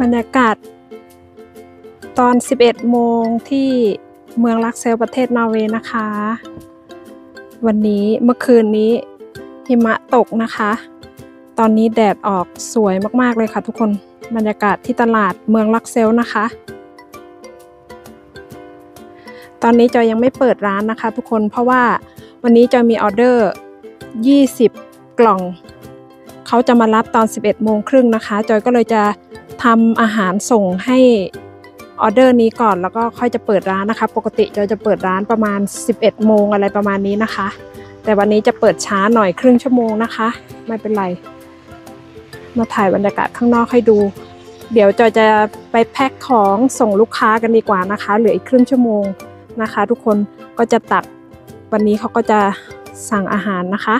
บรรยากาศ ตอน 11 โมงที่เมืองลักเซลประเทศนอร์เวย์นะคะ วันนี้เมื่อคืนนี้หิมะตกนะคะ ตอนนี้แดดออกสวยมากๆเลยค่ะทุกคนบรรยากาศที่ตลาดเมืองลักเซลนะคะ ตอนนี้จอยยังไม่เปิดร้านนะคะ ทุกคนเพราะว่าวันนี้จอยมีออเดอร์ 20 กล่อง เขาจะมารับตอน 11 โมงครึ่งนะคะ จอยก็เลยจะ ทำอาหารส่งให้ออเดอร์นี้ก่อนแล้วก็ค่อยจะเปิดร้านนะคะ ปกติจอยจะเปิดร้านประมาณ 11 โมงอะไรประมาณนี้นะคะ แต่วันนี้จะเปิดช้าหน่อยครึ่งชั่วโมงนะคะ ไม่เป็นไร มาถ่ายบรรยากาศข้างนอกให้ดู เดี๋ยวจอยจะไปแพ็คของส่งลูกค้ากันดีกว่านะคะ เหลืออีกครึ่งชั่วโมงนะคะ ทุกคนก็จะตัดวันนี้เขาก็จะสั่งอาหารนะคะ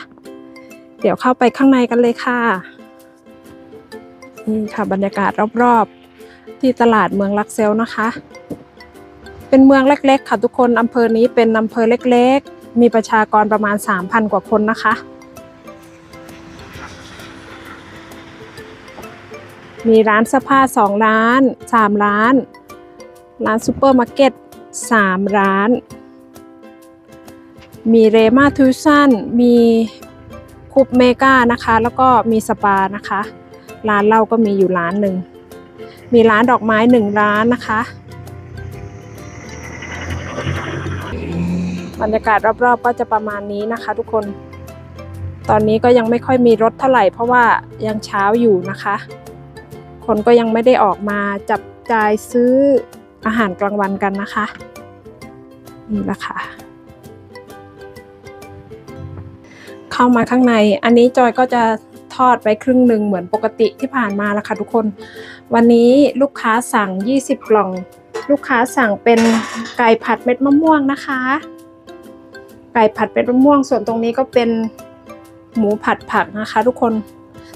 เดี๋ยวเข้าไปข้างในกันเลยค่ะ นี่ค่ะบรรยากาศรอบๆ ที่ตลาดเมืองลักเซลนะคะ เป็นเมืองเล็กๆ ค่ะทุกคนอำเภอนี้เป็นอำเภอเล็กๆ มีประชากรประมาณ 3,000 กว่าคนนะคะ มีร้านเสื้อผ้า 2 ร้าน 3 ร้าน ร้านซูเปอร์มาร์เก็ต 3 ร้าน มี Rema 1000 มี Coop Mega นะคะ แล้วก็มี Spar นะคะ ร้านเหล้าก็มีอยู่ร้านหนึ่ง มีร้านดอกไม้หนึ่งร้านนะคะบรรยากาศรอบๆก็จะประมาณนี้นะคะ ทุกคน ตอนนี้ก็ยังไม่ค่อยมีรถเท่าไหร่ เพราะว่ายังเช้าอยู่นะคะ คนก็ยังไม่ได้ออกมาจับจ่ายซื้ออาหารกลางวันกันนะคะ นี่ละค่ะ เข้ามาข้างใน อันนี้จอยก็จะ อดไปครึ่งหนึ่งเหมือนปกติที่ผ่านมาแล้วค่ะทุกคน วันนี้ลูกค้าสั่ง 20 กล่อง ลูกค้าสั่งเป็นไก่ผัดเม็ดมะม่วงนะคะ ไก่ผัดเม็ดมะม่วง ส่วนตรงนี้ก็เป็นหมูผัดผักนะคะ ทุกคน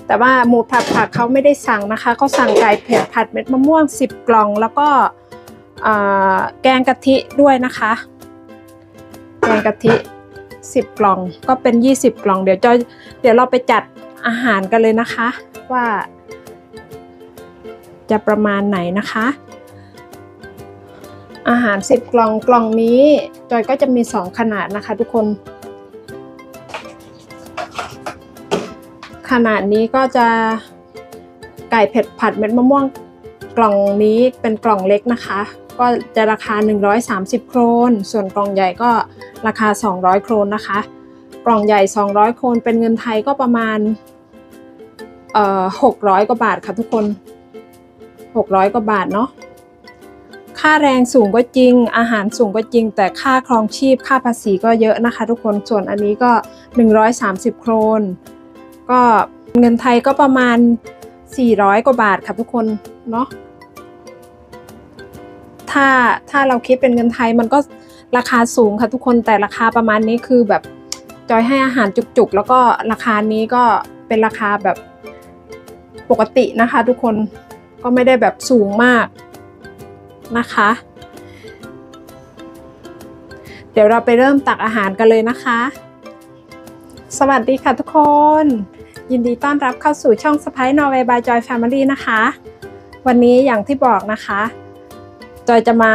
แต่ว่าหมูผัดผักเขาไม่ได้สั่งนะคะเขาสั่งไก่เผ็ดผัดเม็ดมะม่วง 10 กล่อง แล้วก็แกงกะทิด้วยนะคะ แกงกะทิ10 กล่องก็เป็น 20 กล่อง เดี๋ยวจอยเดี๋ยวเราไปจัด อาหารกันเลยนะคะ ว่า จะประมาณไหนนะคะ อาหาร 10 กล่องกล่องนี้ จอยก็จะมี 2 ขนาดนะคะ ทุกคน ขนาดนี้ก็จะไก่เผ็ดผัดเม็ดมะม่วงกล่องนี้เป็นกล่องเล็กนะคะ ก็จะราคา 130 โครน ส่วนกล่องใหญ่ก็ราคา 200 โครนนะคะ กล่องใหญ่ 200 โครนเป็นเงินไทยก็ประมาณ เอ่อ600กว่าบาทค่ะทุกคน600กว่าบาทเนาะค่าแรงสูงก็จริง อาหารสูงก็จริง แต่ค่าครองชีพค่าภาษีก็เยอะนะคะ ทุกคนส่วนอันนี้ก็ 130 โครน ก็เงินไทยก็ประมาณ 400 กว่าบาทค่ะทุกคนเนาะถ้าถ้าเราคิดเป็นเงินไทยมันก็ราคาสูงค่ะทุกคนแต่ราคาประมาณนี้คือแบบจอยให้อาหารจุกๆ แล้วก็ราคานี้ก็เป็นราคาแบบ ปกตินะคะ ทุกคนก็ไม่ได้แบบสูงมากนะคะ เดี๋ยวเราไปเริ่มตักอาหารกันเลยนะคะ สวัสดีค่ะทุกคน ยินดีต้อนรับเข้าสู่ช่องสไปนอร์เวย์บายจอยแฟมิลี่นะคะ วันนี้อย่างที่บอกนะคะ จอยจะมา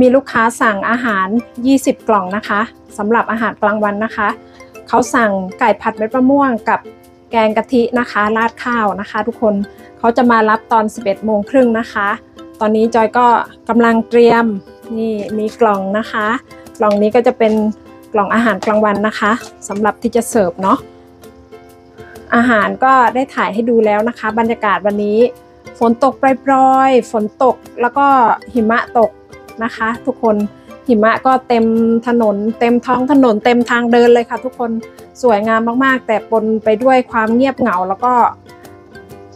มีลูกค้าสั่งอาหาร 20 กล่องนะคะสำหรับอาหารกลางวันนะคะ เขาสั่งไก่ผัดเม็ดมะม่วงกับแกงกะทินะคะราดข้าวนะคะ ทุกคนเขาจะมารับตอน 11โมงครึ่งนะคะ ตอนนี้จอยก็กำลังเตรียมนี่มีกล่องนะคะ กล่องนี้ก็จะเป็นกล่องอาหารกลางวันนะคะสำหรับที่จะเสิร์ฟเนาะอาหารก็ได้ถ่ายให้ดูแล้วนะคะ บรรยากาศวันนี้ ฝนตกปล่อยๆ ฝนตกแล้วก็หิมะตกนะคะ ทุกคน หิมะก็เต็มถนน เต็มท้องถนนเต็มทางเดินเลยค่ะ ทุกคนสวยงามมากๆ แต่ปนไปด้วยความเงียบเหงาแล้วก็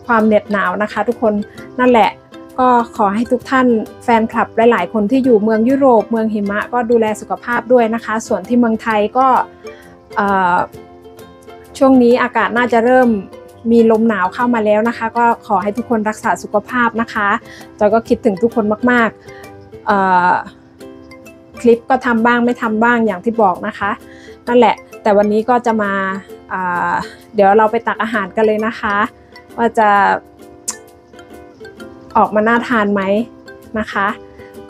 ความเหน็ดหนาวนะคะ ทุกคนนั่นแหละก็ขอให้ทุกท่านแฟนคลับหลาย ๆ คนที่อยู่เมืองยุโรปเมืองหิมะก็ดูแลสุขภาพด้วยนะคะ ส่วนที่เมืองไทยก็ช่วงนี้อากาศน่าจะเริ่มมีลมหนาวเข้ามาแล้วนะคะ ก็ขอให้ทุกคนรักษาสุขภาพนะคะจอยก็คิดถึงทุกคนมากๆ คลิปก็ทำบ้างไม่ทำบ้างอย่างที่บอกนะคะ นั่นแหละ แต่วันนี้ก็จะมาาเดี๋ยวเราไปตักอาหารกันเลยนะคะ ว่าจะออกมาน่าทานไหมนะคะ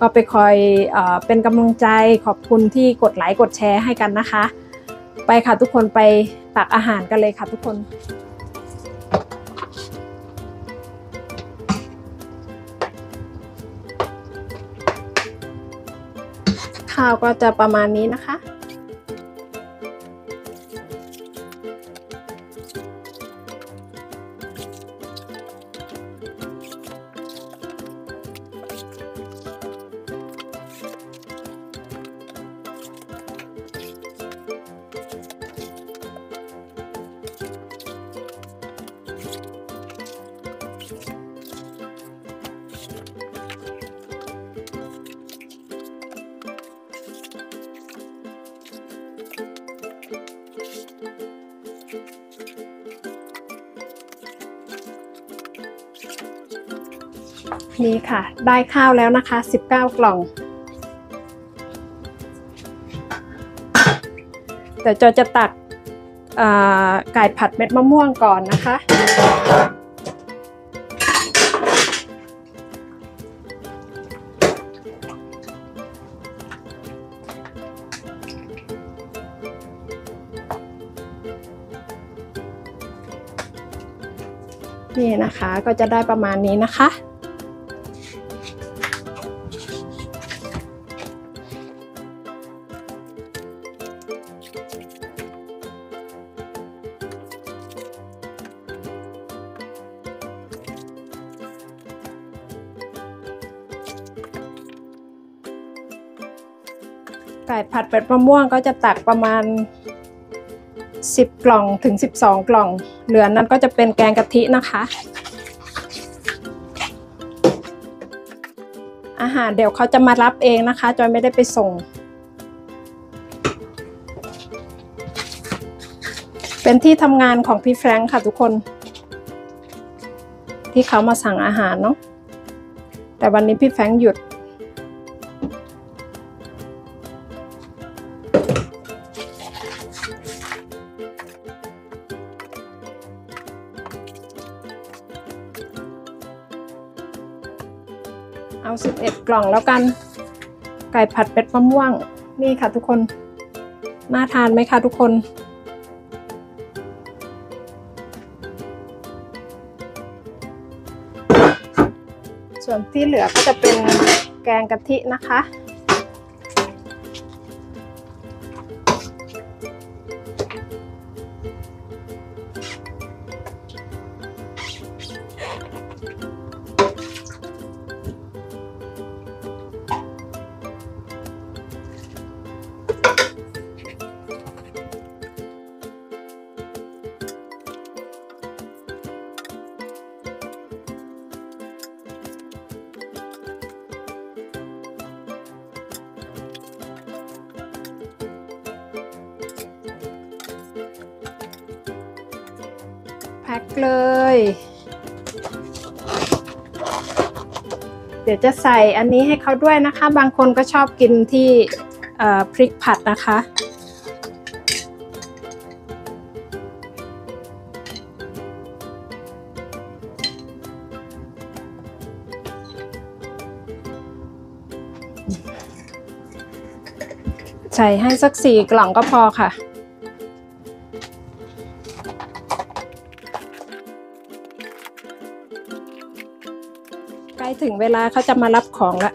ก็ไปคอยเอเป็นกำลังใจขอบคุณที่กดไลค์กดแชร์ให้กันนะคะ ไปค่ะทุกคนไปตักอาหารกันเลยค่ะทุกคนาวก็จะประมาณนี้นะคะ นี่ค่ะ ได้ข้าวแล้วนะคะ 19 กล่อง แต่จอจะตักไก่ผัดเม็ดมะม่วงก่อนนะคะ นี่นะคะก็จะได้ประมาณนี้นะคะ ไก่ผัดเป็ดมะม่วงก็จะตักประมาณ 10 กล่องถึง 12 กล่อง เหลือนั้นก็จะเป็นแกงกะทินะคะ อาหารเดี๋ยวเขาจะมารับเองนะคะ จอยไม่ได้ไปส่ง เป็นที่ทำงานของพี่แฟรงค์ค่ะทุกคน ที่เขามาสั่งอาหารเนาะแต่วันนี้พี่แฟรงค์หยุด 11 กล่องแล้วกัน ไก่ผัดเป็ดมะม่วง นี่ค่ะทุกคน น่าทานไหมคะทุกคน ส่วนที่เหลือก็จะเป็นแกงกะทินะคะ พ็คเลย เดี๋ยวจะใส่อันนี้ให้เขาด้วยนะคะ บางคนก็ชอบกินที่พริกผัดนะคะ ใส่ให้สักสี่กล่องก็พอค่ะ ถึงเวลาเขาจะมารับของละ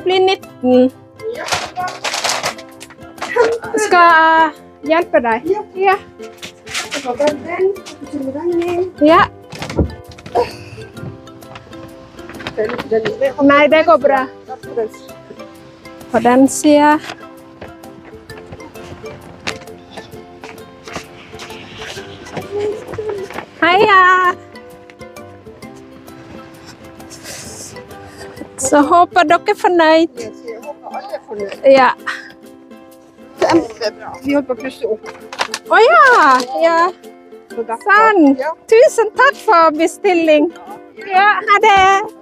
plinit. Mm. Ska hjälpa dig? Ja. ja. Ja. Nej, det går bra. På den sida. Hai hei. Så håper dere er fornøyd. Jeg håper alle er fornøyd. Ja. Kjempebra. Vi holder på å pusse opp. Å ja! ja. Sånn. Tusen takk for bestilling. Ja, ha det.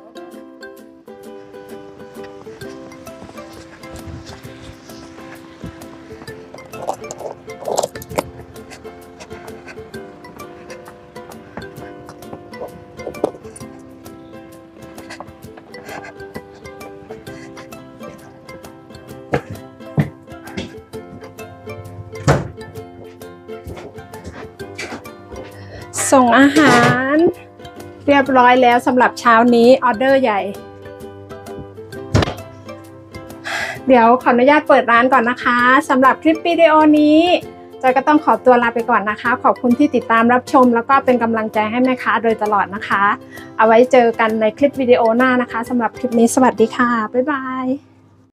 ส่งอาหาร เรียบร้อยแล้วสำหรับเช้านี้ออเดอร์ใหญ่ เดี๋ยวขออนุญาตเปิดร้านก่อนนะคะสำหรับคลิปวิดีโอนี้จอยก็ต้องขอตัวลาไปก่อนนะคะ ขอบคุณที่ติดตามรับชม แล้วก็เป็นกำลังใจให้แม่ค้าโดยตลอดนะคะ เอาไว้เจอกันในคลิปวิดีโอหน้านะคะสำหรับคลิปนี้สวัสดีค่ะ บ๊ายบาย